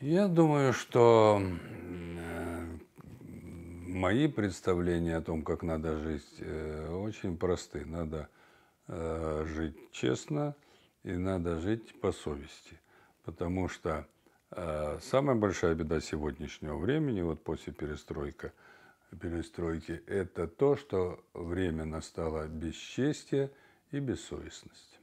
Я думаю, что э, мои представления о том, как надо жить, э, очень просты. Надо э, жить честно и надо жить по совести. Потому что самая большая беда сегодняшнего времени, вот после перестройка, перестройки, это то, что время настало бесчестие и бессовестность.